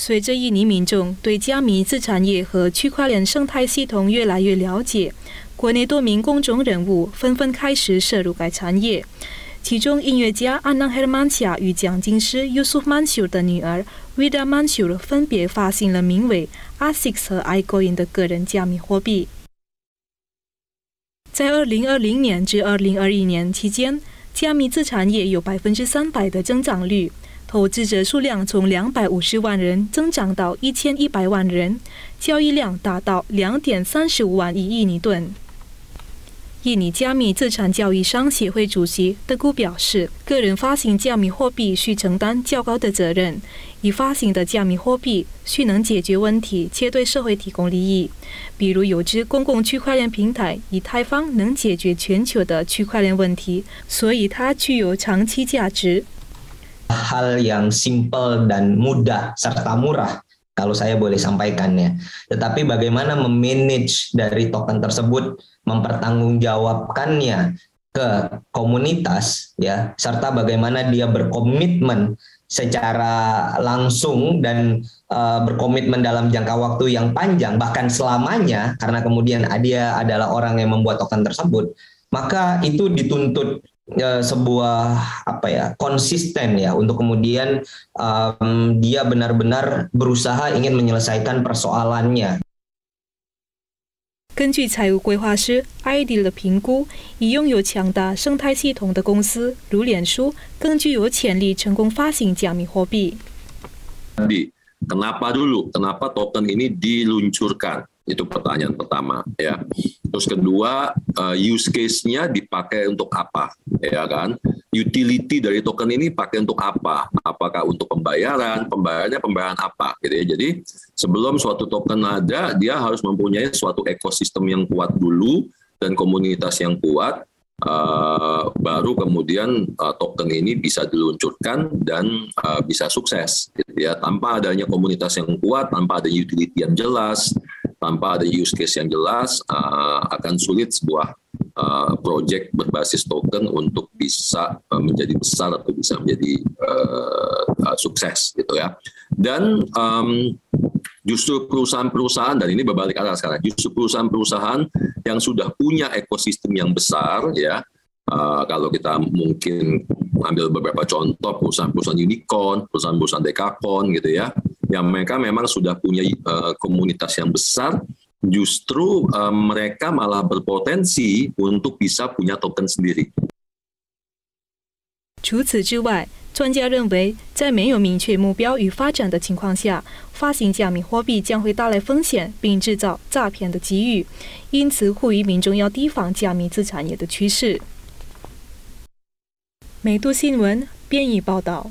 随着印尼民众对加密资产业和区块链生态系统越来越了解，国内多名公众人物纷纷开始涉入该产业。其中，音乐家安娜·赫曼恰与奖金师 Yusuf Mansur 的女儿 Vida Mansur 分别发行了名为 ASICS 和 iCoin 的个人加密货币。在2020年至2021年期间，加密资产业有百分之三百的增长率。投资者数量从两百五十万人增长到一千一百万人，交易量达到两点三十五万亿印尼盾。印尼加密资产交易商协会主席德古表示，个人发行加密货币需承担较高的责任，已发行的加密货币需能解决问题且对社会提供利益，比如有只公共区块链平台以太坊能解决全球的区块链问题，所以它具有长期价值。Hal yang simple dan mudah serta murah kalau saya boleh sampaikannya. Tetapi bagaimana memanage dari token tersebut, mempertanggungjawabkannya ke komunitas ya, serta bagaimana dia berkomitmen secara langsung dan uh, berkomitmen dalam jangka waktu yang panjang bahkan selamanya karena kemudian dia adalah orang yang membuat token tersebut maka itu dituntut ya, sebuah apa ya konsisten ya untuk kemudian um, dia benar-benar berusaha ingin menyelesaikan persoalannya. 根据财务规划师 ID 的评估，以拥有强大生态系统的公司如脸书，更具有潜力成功发行加密货币。Kenapa dulu? Kenapa token ini diluncurkan? Itu pertanyaan pertama ya. Terus kedua, uh, use case-nya dipakai untuk apa? Ya kan? Utility dari token ini pakai untuk apa? Apakah untuk pembayaran? Pembayarannya pembayaran apa? Gitu ya. Jadi sebelum suatu token ada, dia harus mempunyai suatu ekosistem yang kuat dulu dan komunitas yang kuat Uh, baru kemudian uh, token ini bisa diluncurkan dan uh, bisa sukses gitu ya tanpa adanya komunitas yang kuat tanpa ada utility yang jelas tanpa ada use case yang jelas uh, akan sulit sebuah uh, project berbasis token untuk bisa uh, menjadi besar atau bisa menjadi uh, uh, sukses gitu ya. Dan um, justru perusahaan-perusahaan dan ini berbalik arah sekarang justru perusahaan-perusahaan yang sudah punya ekosistem yang besar ya uh, kalau kita mungkin ambil beberapa contoh perusahaan-perusahaan unicorn perusahaan-perusahaan dekakon gitu ya yang mereka memang sudah punya uh, komunitas yang besar, justru uh, mereka malah berpotensi untuk bisa punya token sendiri. 除此之外，专家认为，在没有明确目标与发展的情况下，发行加密货币将会带来风险，并制造诈骗的机遇。因此，呼吁民众要提防加密资产业的趋势。美都新闻编译报道。